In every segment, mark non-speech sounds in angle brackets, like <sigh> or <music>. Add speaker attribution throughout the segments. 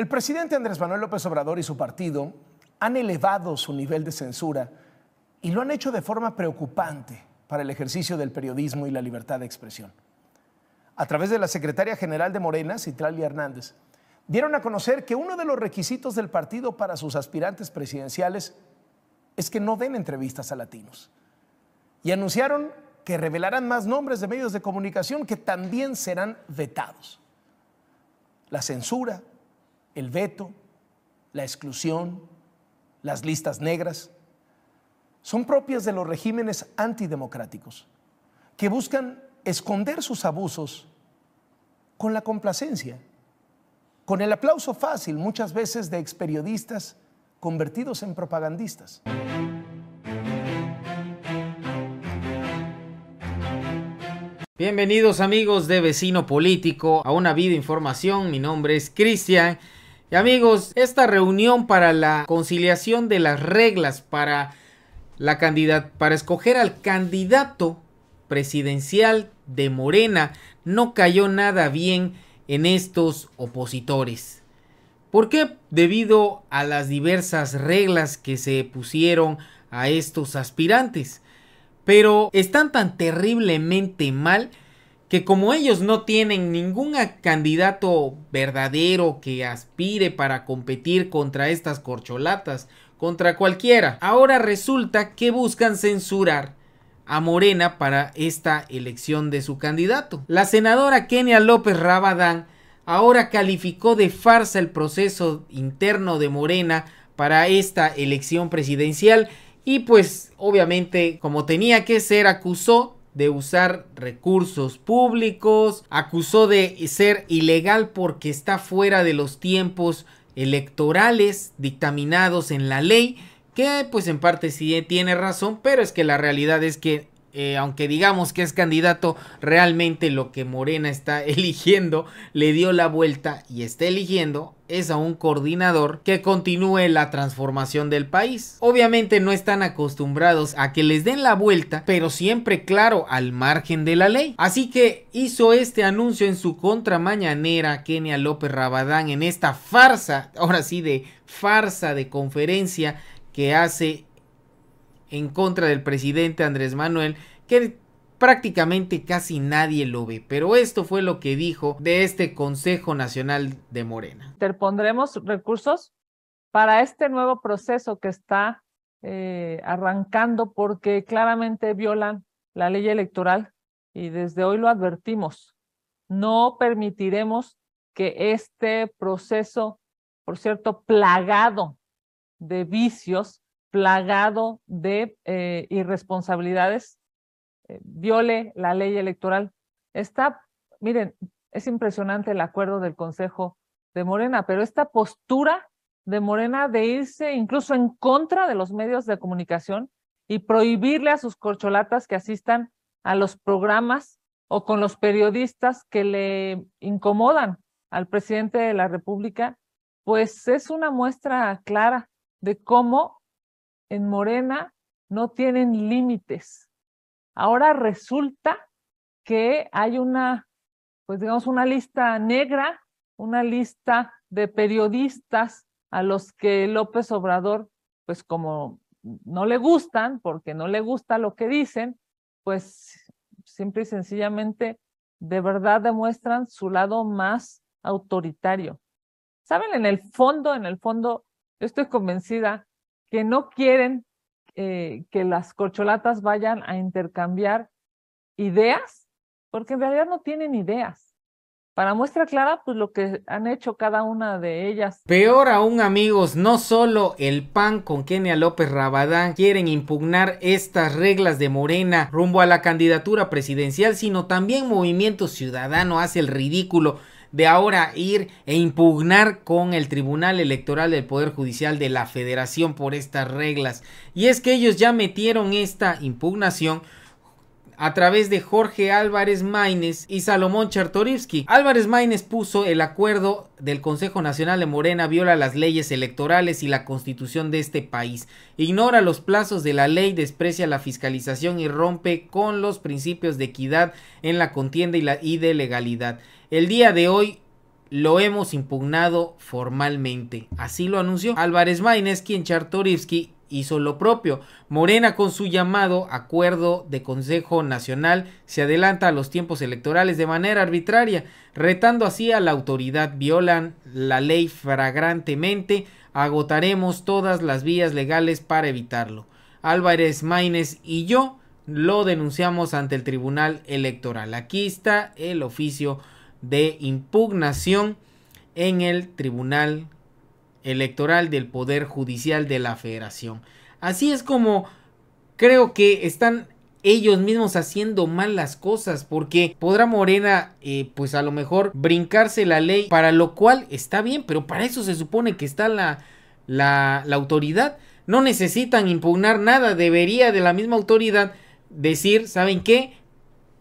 Speaker 1: El presidente Andrés Manuel López Obrador y su partido han elevado su nivel de censura y lo han hecho de forma preocupante para el ejercicio del periodismo y la libertad de expresión. A través de la secretaria general de Morena, Citralia Hernández, dieron a conocer que uno de los requisitos del partido para sus aspirantes presidenciales es que no den entrevistas a latinos. Y anunciaron que revelarán más nombres de medios de comunicación que también serán vetados. La censura, el veto, la exclusión, las listas negras, son propias de los regímenes antidemocráticos, que buscan esconder sus abusos con la complacencia, con el aplauso fácil muchas veces de experiodistas convertidos en propagandistas.
Speaker 2: Bienvenidos amigos de Vecino Político a una vida información. Mi nombre es Cristian. Y amigos, esta reunión para la conciliación de las reglas para la para escoger al candidato presidencial de Morena no cayó nada bien en estos opositores. ¿Por qué? Debido a las diversas reglas que se pusieron a estos aspirantes pero están tan terriblemente mal que como ellos no tienen ningún candidato verdadero que aspire para competir contra estas corcholatas, contra cualquiera, ahora resulta que buscan censurar a Morena para esta elección de su candidato. La senadora Kenia López Rabadán ahora calificó de farsa el proceso interno de Morena para esta elección presidencial y pues obviamente como tenía que ser acusó de usar recursos públicos, acusó de ser ilegal porque está fuera de los tiempos electorales dictaminados en la ley, que pues en parte sí tiene razón, pero es que la realidad es que eh, aunque digamos que es candidato, realmente lo que Morena está <laughs> eligiendo le dio la vuelta y está eligiendo es a un coordinador que continúe la transformación del país. Obviamente no están acostumbrados a que les den la vuelta, pero siempre claro al margen de la ley. Así que hizo este anuncio en su contramañanera Kenia López Rabadán en esta farsa, ahora sí de farsa de conferencia que hace en contra del presidente Andrés Manuel, que prácticamente casi nadie lo ve, pero esto fue lo que dijo de este Consejo Nacional de Morena.
Speaker 3: Interpondremos recursos para este nuevo proceso que está eh, arrancando porque claramente violan la ley electoral y desde hoy lo advertimos. No permitiremos que este proceso, por cierto, plagado de vicios, plagado de eh, irresponsabilidades, eh, viole la ley electoral. Está, miren, es impresionante el acuerdo del Consejo de Morena, pero esta postura de Morena de irse incluso en contra de los medios de comunicación y prohibirle a sus corcholatas que asistan a los programas o con los periodistas que le incomodan al presidente de la República, pues es una muestra clara de cómo en Morena no tienen límites. Ahora resulta que hay una, pues digamos, una lista negra, una lista de periodistas a los que López Obrador, pues como no le gustan, porque no le gusta lo que dicen, pues simple y sencillamente de verdad demuestran su lado más autoritario. Saben, en el fondo, en el fondo, yo estoy convencida que no quieren eh, que las corcholatas vayan a intercambiar ideas, porque en realidad no tienen ideas. Para muestra clara, pues lo que han hecho cada una de ellas.
Speaker 2: Peor aún, amigos, no solo el PAN con Kenia López Rabadán quieren impugnar estas reglas de Morena rumbo a la candidatura presidencial, sino también Movimiento Ciudadano hace el ridículo de ahora ir e impugnar con el Tribunal Electoral del Poder Judicial de la Federación por estas reglas. Y es que ellos ya metieron esta impugnación a través de Jorge Álvarez Maínez y Salomón Chartorivsky. Álvarez Maínez puso el acuerdo del Consejo Nacional de Morena viola las leyes electorales y la constitución de este país, ignora los plazos de la ley, desprecia la fiscalización y rompe con los principios de equidad en la contienda y, la, y de legalidad. El día de hoy lo hemos impugnado formalmente. Así lo anunció Álvarez Maínez, quien Chartorivsky hizo lo propio. Morena con su llamado acuerdo de Consejo Nacional se adelanta a los tiempos electorales de manera arbitraria, retando así a la autoridad. Violan la ley flagrantemente, agotaremos todas las vías legales para evitarlo. Álvarez Maínez y yo lo denunciamos ante el Tribunal Electoral. Aquí está el oficio de impugnación en el Tribunal Electoral del Poder Judicial de la Federación. Así es como creo que están ellos mismos haciendo mal las cosas porque podrá Morena eh, pues a lo mejor brincarse la ley para lo cual está bien pero para eso se supone que está la, la, la autoridad. No necesitan impugnar nada debería de la misma autoridad decir saben qué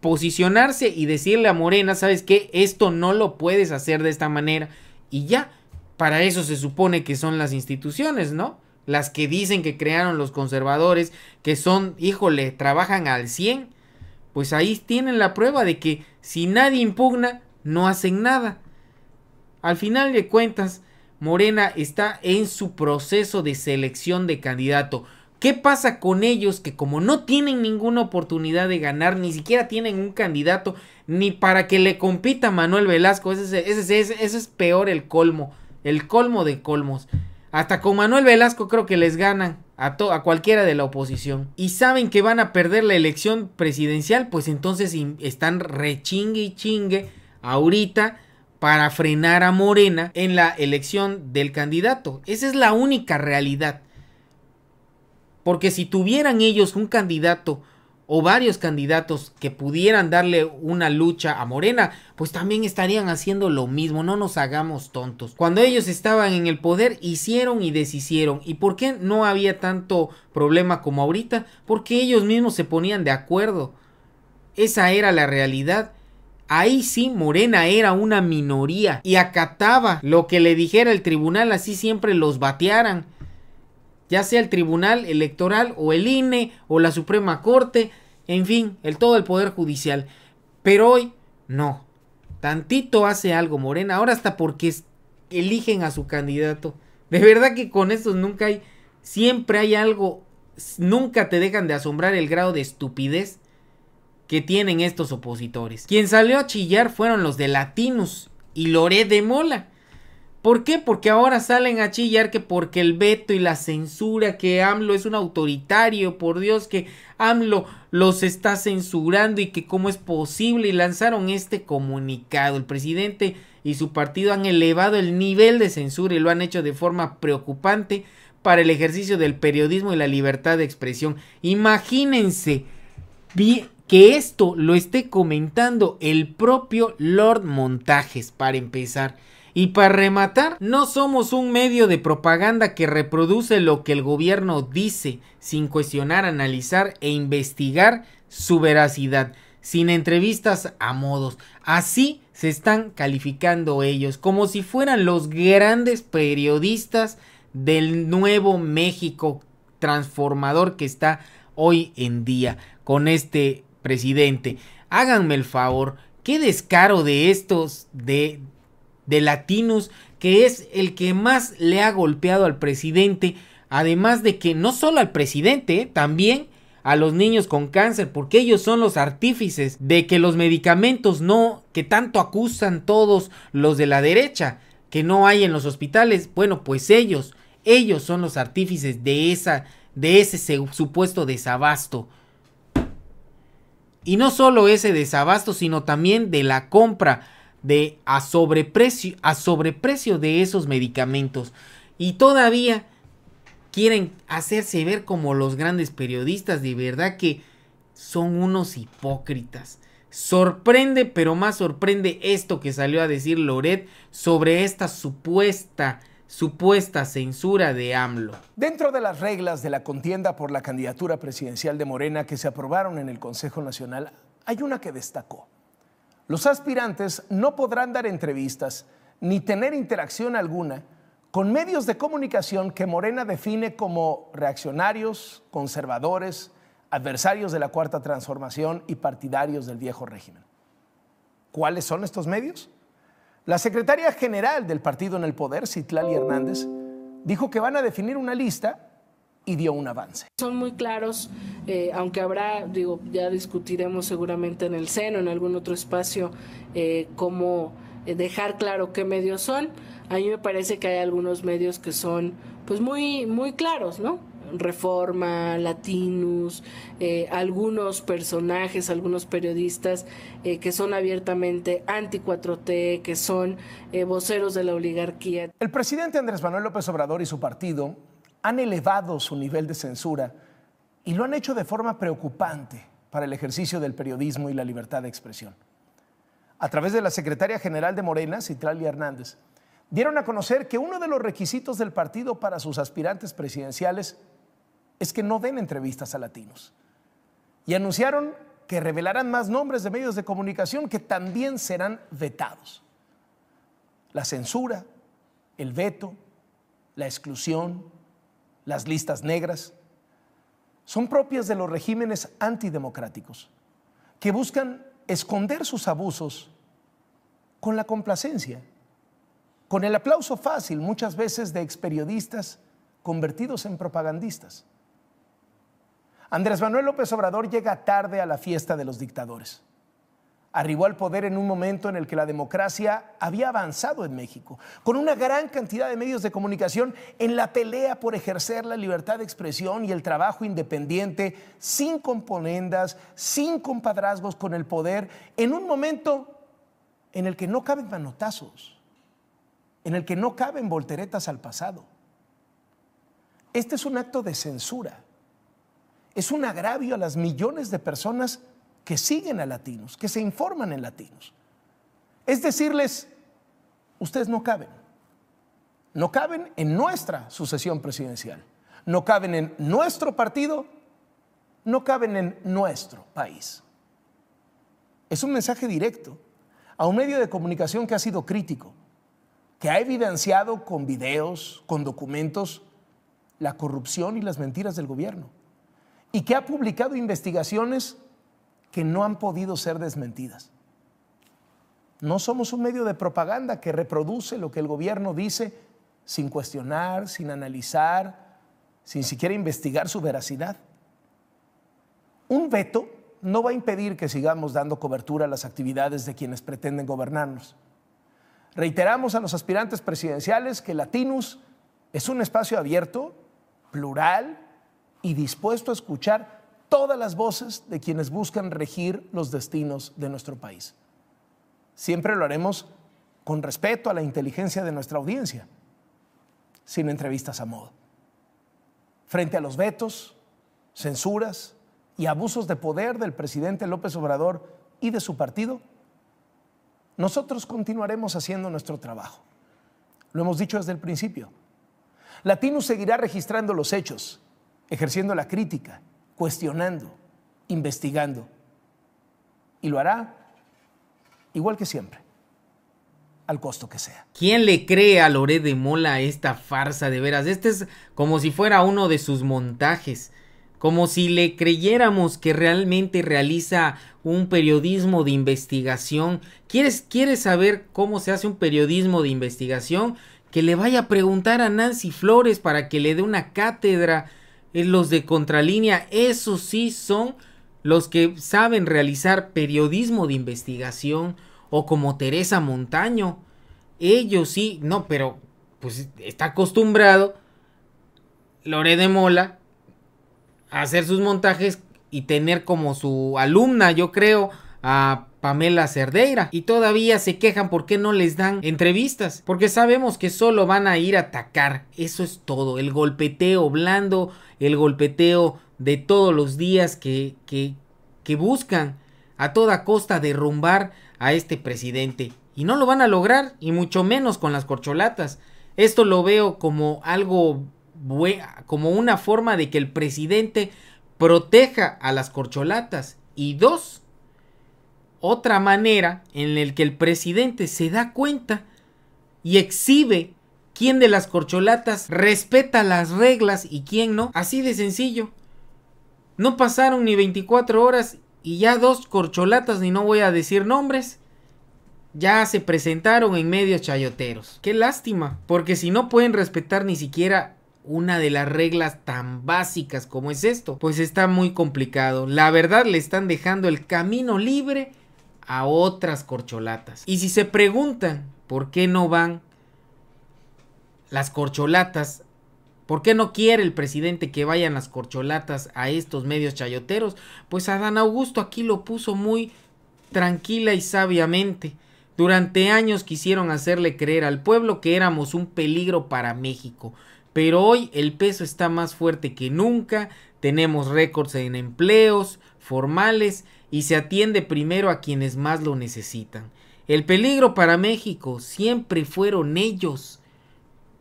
Speaker 2: posicionarse y decirle a Morena, sabes que esto no lo puedes hacer de esta manera. Y ya, para eso se supone que son las instituciones, ¿no? Las que dicen que crearon los conservadores, que son, híjole, trabajan al 100, pues ahí tienen la prueba de que si nadie impugna, no hacen nada. Al final de cuentas, Morena está en su proceso de selección de candidato. ¿Qué pasa con ellos que como no tienen ninguna oportunidad de ganar, ni siquiera tienen un candidato, ni para que le compita Manuel Velasco? Ese, es peor el colmo, el colmo de colmos. Hasta con Manuel Velasco creo que les ganan a, a cualquiera de la oposición. Y saben que van a perder la elección presidencial, pues entonces están rechingue y chingue ahorita para frenar a Morena en la elección del candidato. Esa es la única realidad. Porque si tuvieran ellos un candidato o varios candidatos que pudieran darle una lucha a Morena, pues también estarían haciendo lo mismo, no nos hagamos tontos. Cuando ellos estaban en el poder, hicieron y deshicieron. ¿Y por qué no había tanto problema como ahorita? Porque ellos mismos se ponían de acuerdo. Esa era la realidad. Ahí sí Morena era una minoría y acataba lo que le dijera el tribunal, así siempre los batearan ya sea el Tribunal Electoral o el INE o la Suprema Corte, en fin, el todo el Poder Judicial. Pero hoy no. Tantito hace algo Morena, ahora hasta porque eligen a su candidato. De verdad que con estos nunca hay, siempre hay algo, nunca te dejan de asombrar el grado de estupidez que tienen estos opositores. Quien salió a chillar fueron los de Latinos y Loré de Mola ¿Por qué? Porque ahora salen a chillar que porque el veto y la censura, que AMLO es un autoritario, por Dios, que AMLO los está censurando y que cómo es posible y lanzaron este comunicado. El presidente y su partido han elevado el nivel de censura y lo han hecho de forma preocupante para el ejercicio del periodismo y la libertad de expresión. Imagínense que esto lo esté comentando el propio Lord Montajes para empezar. Y para rematar, no somos un medio de propaganda que reproduce lo que el gobierno dice sin cuestionar, analizar e investigar su veracidad, sin entrevistas a modos. Así se están calificando ellos, como si fueran los grandes periodistas del nuevo México transformador que está hoy en día con este presidente. Háganme el favor, qué descaro de estos de de Latinos, que es el que más le ha golpeado al presidente, además de que no solo al presidente, también a los niños con cáncer, porque ellos son los artífices de que los medicamentos no, que tanto acusan todos los de la derecha, que no hay en los hospitales, bueno, pues ellos, ellos son los artífices de esa, de ese supuesto desabasto. Y no solo ese desabasto, sino también de la compra de a sobreprecio, a sobreprecio de esos medicamentos. Y todavía quieren hacerse ver como los grandes periodistas, de verdad que son unos hipócritas. Sorprende, pero más sorprende esto que salió a decir Loret sobre esta supuesta supuesta censura de AMLO.
Speaker 1: Dentro de las reglas de la contienda por la candidatura presidencial de Morena que se aprobaron en el Consejo Nacional, hay una que destacó. Los aspirantes no podrán dar entrevistas ni tener interacción alguna con medios de comunicación que Morena define como reaccionarios, conservadores, adversarios de la Cuarta Transformación y partidarios del viejo régimen. ¿Cuáles son estos medios? La secretaria general del partido en el poder, Citlali Hernández, dijo que van a definir una lista y dio un avance.
Speaker 4: Son muy claros, eh, aunque habrá, digo, ya discutiremos seguramente en el seno, en algún otro espacio, eh, cómo eh, dejar claro qué medios son. A mí me parece que hay algunos medios que son, pues, muy, muy claros, ¿no? Reforma, Latinus, algunos personajes, algunos periodistas que son abiertamente anti-4T, que son voceros de la oligarquía.
Speaker 1: El presidente Andrés Manuel López Obrador y su partido han elevado su nivel de censura y lo han hecho de forma preocupante para el ejercicio del periodismo y la libertad de expresión. A través de la secretaria general de Morena, Citlali Hernández, dieron a conocer que uno de los requisitos del partido para sus aspirantes presidenciales es que no den entrevistas a latinos. Y anunciaron que revelarán más nombres de medios de comunicación que también serán vetados. La censura, el veto, la exclusión, las listas negras, son propias de los regímenes antidemocráticos, que buscan esconder sus abusos con la complacencia, con el aplauso fácil muchas veces de experiodistas convertidos en propagandistas. Andrés Manuel López Obrador llega tarde a la fiesta de los dictadores. Arribó al poder en un momento en el que la democracia había avanzado en México, con una gran cantidad de medios de comunicación en la pelea por ejercer la libertad de expresión y el trabajo independiente, sin componendas, sin compadrazgos con el poder, en un momento en el que no caben manotazos, en el que no caben volteretas al pasado. Este es un acto de censura, es un agravio a las millones de personas que siguen a latinos, que se informan en latinos. Es decirles, ustedes no caben. No caben en nuestra sucesión presidencial. No caben en nuestro partido. No caben en nuestro país. Es un mensaje directo a un medio de comunicación que ha sido crítico, que ha evidenciado con videos, con documentos, la corrupción y las mentiras del gobierno, y que ha publicado investigaciones que no han podido ser desmentidas. No somos un medio de propaganda que reproduce lo que el gobierno dice sin cuestionar, sin analizar, sin siquiera investigar su veracidad. Un veto no va a impedir que sigamos dando cobertura a las actividades de quienes pretenden gobernarnos. Reiteramos a los aspirantes presidenciales que Latinus es un espacio abierto, plural y dispuesto a escuchar todas las voces de quienes buscan regir los destinos de nuestro país. Siempre lo haremos con respeto a la inteligencia de nuestra audiencia, sin entrevistas a modo. Frente a los vetos, censuras y abusos de poder del presidente López Obrador y de su partido, nosotros continuaremos haciendo nuestro trabajo. Lo hemos dicho desde el principio. Latino seguirá registrando los hechos, ejerciendo la crítica cuestionando, investigando. Y lo hará igual que siempre, al costo que sea.
Speaker 2: ¿Quién le cree a Loré de Mola esta farsa de veras? Este es como si fuera uno de sus montajes. Como si le creyéramos que realmente realiza un periodismo de investigación. ¿Quieres, ¿Quieres saber cómo se hace un periodismo de investigación? Que le vaya a preguntar a Nancy Flores para que le dé una cátedra los de contralínea, esos sí son los que saben realizar periodismo de investigación o como Teresa Montaño. Ellos sí, no, pero pues está acostumbrado Lore de Mola a hacer sus montajes y tener como su alumna, yo creo, a Pamela Cerdeira y todavía se quejan porque no les dan entrevistas, porque sabemos que solo van a ir a atacar, eso es todo, el golpeteo blando, el golpeteo de todos los días que, que, que buscan a toda costa derrumbar a este presidente. Y no lo van a lograr y mucho menos con las corcholatas. Esto lo veo como algo como una forma de que el presidente proteja a las corcholatas. Y dos otra manera en la que el presidente se da cuenta y exhibe quién de las corcholatas respeta las reglas y quién no. Así de sencillo. No pasaron ni 24 horas y ya dos corcholatas, ni no voy a decir nombres, ya se presentaron en medios chayoteros. Qué lástima, porque si no pueden respetar ni siquiera una de las reglas tan básicas como es esto, pues está muy complicado. La verdad le están dejando el camino libre a otras corcholatas. Y si se preguntan por qué no van las corcholatas, por qué no quiere el presidente que vayan las corcholatas a estos medios chayoteros, pues Adán Augusto aquí lo puso muy tranquila y sabiamente. Durante años quisieron hacerle creer al pueblo que éramos un peligro para México, pero hoy el peso está más fuerte que nunca, tenemos récords en empleos formales y se atiende primero a quienes más lo necesitan. El peligro para México siempre fueron ellos.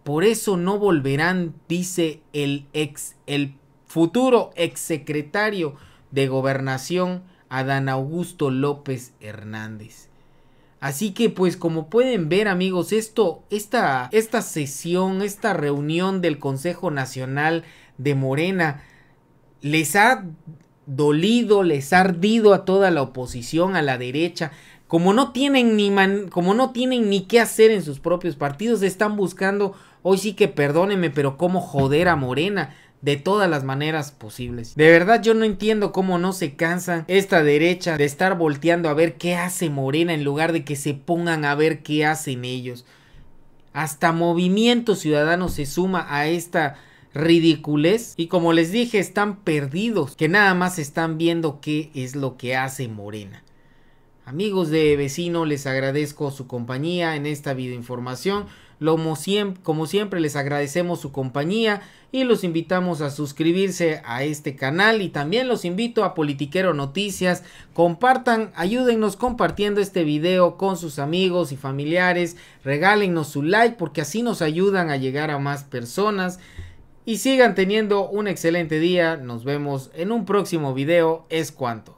Speaker 2: Por eso no volverán, dice el ex el futuro exsecretario de Gobernación Adán Augusto López Hernández. Así que pues como pueden ver amigos, esto, esta, esta sesión, esta reunión del Consejo Nacional de Morena les ha dolido, les ha ardido a toda la oposición, a la derecha. Como no tienen ni como no tienen ni qué hacer en sus propios partidos, están buscando, hoy sí que perdónenme, pero cómo joder a Morena de todas las maneras posibles. De verdad yo no entiendo cómo no se cansa esta derecha de estar volteando a ver qué hace Morena en lugar de que se pongan a ver qué hacen ellos. Hasta Movimiento Ciudadano se suma a esta ridiculez y como les dije están perdidos que nada más están viendo qué es lo que hace Morena. Amigos de vecino les agradezco su compañía en esta videoinformación. Como siempre les agradecemos su compañía y los invitamos a suscribirse a este canal y también los invito a Politiquero Noticias. Compartan, ayúdennos compartiendo este video con sus amigos y familiares. Regálennos su like porque así nos ayudan a llegar a más personas. Y sigan teniendo un excelente día. Nos vemos en un próximo video. Es cuanto.